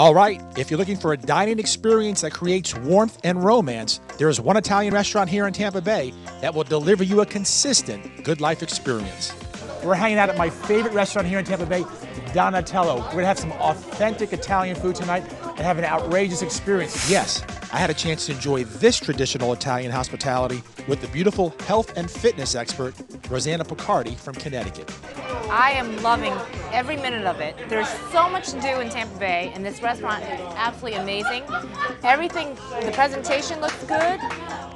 All right, if you're looking for a dining experience that creates warmth and romance, there is one Italian restaurant here in Tampa Bay that will deliver you a consistent good life experience. We're hanging out at my favorite restaurant here in Tampa Bay, Donatello. We're gonna have some authentic Italian food tonight and have an outrageous experience. Yes, I had a chance to enjoy this traditional Italian hospitality with the beautiful health and fitness expert, Rosanna Picardi from Connecticut. I am loving every minute of it. There's so much to do in Tampa Bay, and this restaurant is absolutely amazing. Everything, the presentation looks good.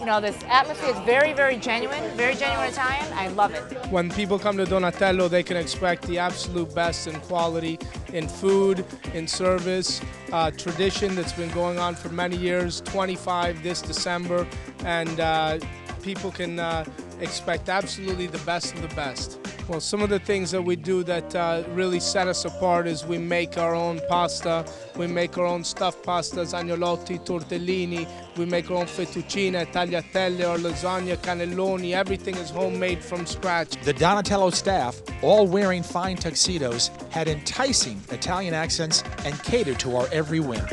You know, this atmosphere is very, very genuine, very genuine Italian. I love it. When people come to Donatello, they can expect the absolute best in quality, in food, in service, uh, tradition that's been going on for many years, 25 this December, and uh, people can uh, expect absolutely the best of the best. Well, some of the things that we do that uh, really set us apart is we make our own pasta, we make our own stuffed pastas, agnolotti, tortellini, we make our own fettuccine, tagliatelle, or lasagna, cannelloni, everything is homemade from scratch. The Donatello staff, all wearing fine tuxedos, had enticing Italian accents and catered to our every whim.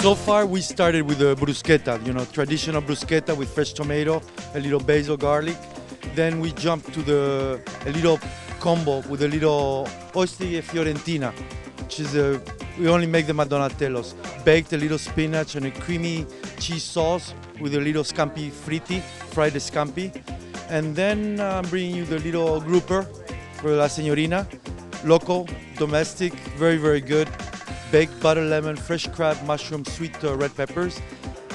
So far, we started with the bruschetta, you know, traditional bruschetta with fresh tomato, a little basil, garlic. Then we jumped to the a little combo with a little oysteri fiorentina, which is a we only make them at Donatello's. Baked a little spinach and a creamy cheese sauce with a little scampi fritti, fried scampi. And then I'm bringing you the little grouper for La Signorina, local, domestic, very, very good baked butter lemon, fresh crab, mushroom, sweet uh, red peppers.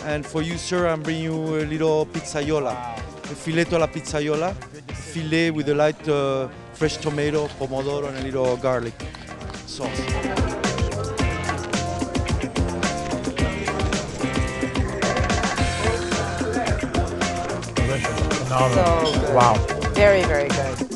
And for you, sir, I'm bringing you a little pizzaiola, a filetto alla pizzaiola, filet with a light uh, fresh tomato, pomodoro, and a little garlic sauce. So good. Wow. Very, very good.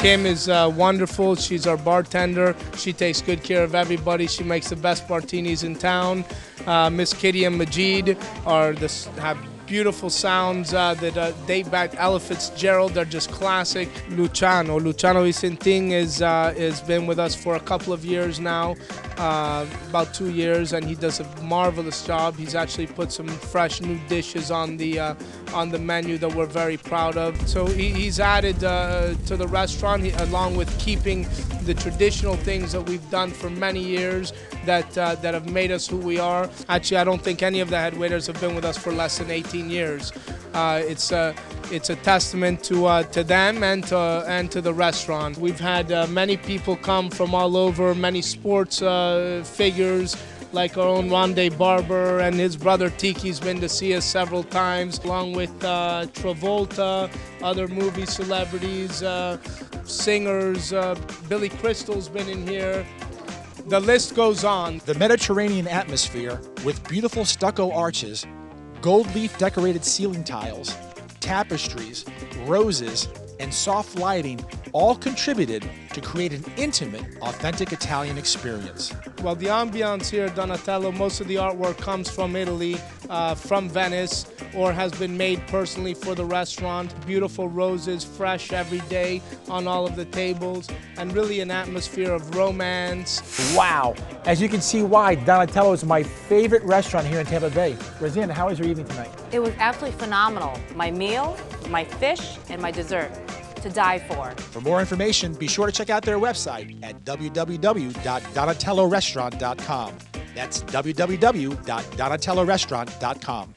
Kim is uh, wonderful. She's our bartender. She takes good care of everybody. She makes the best martinis in town. Uh, Miss Kitty and Majid are the, have beautiful sounds uh, that uh, date back. Ella Fitzgerald, they're just classic. Luciano, Luciano Vicentin is uh, has been with us for a couple of years now, uh, about two years, and he does a marvelous job. He's actually put some fresh new dishes on the uh, on the menu that we're very proud of. So he, he's added uh, to the restaurant, he, along with keeping the traditional things that we've done for many years that that have made us who we are. Actually, I don't think any of the head waiters have been with us for less than 18 years. Uh, it's a it's a testament to uh, to them and to and to the restaurant. We've had uh, many people come from all over, many sports uh, figures. Like our own Rondé Barber and his brother Tiki's been to see us several times, along with uh, Travolta, other movie celebrities, uh, singers. Billy Crystal's been in here. The list goes on. The Mediterranean atmosphere, with beautiful stucco arches, gold leaf decorated ceiling tiles, tapestries, roses, and soft lighting all contributed to create an intimate, authentic Italian experience. Well, the ambiance here at Donatello, most of the artwork comes from Italy, uh, from Venice, or has been made personally for the restaurant. Beautiful roses, fresh every day on all of the tables, and really an atmosphere of romance. Wow. As you can see why, Donatello is my favorite restaurant here in Tampa Bay. Rosanna, how was your evening tonight? It was absolutely phenomenal. My meal, my fish, and my dessert to die for. For more information, be sure to check out their website at www.donatellorestaurant.com. That's www.donatellorestaurant.com.